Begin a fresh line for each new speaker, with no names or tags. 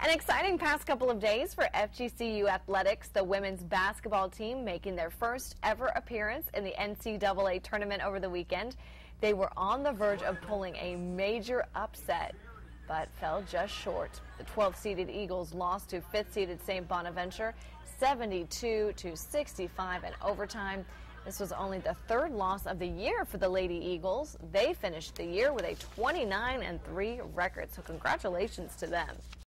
An exciting past couple of days for FGCU athletics. The women's basketball team making their first ever appearance in the NCAA tournament over the weekend. They were on the verge of pulling a major upset, but fell just short. The 12th seeded Eagles lost to 5th seeded St. Bonaventure 72 to 65 in overtime. This was only the third loss of the year for the Lady Eagles. They finished the year with a 29 and 3 record, so congratulations to them.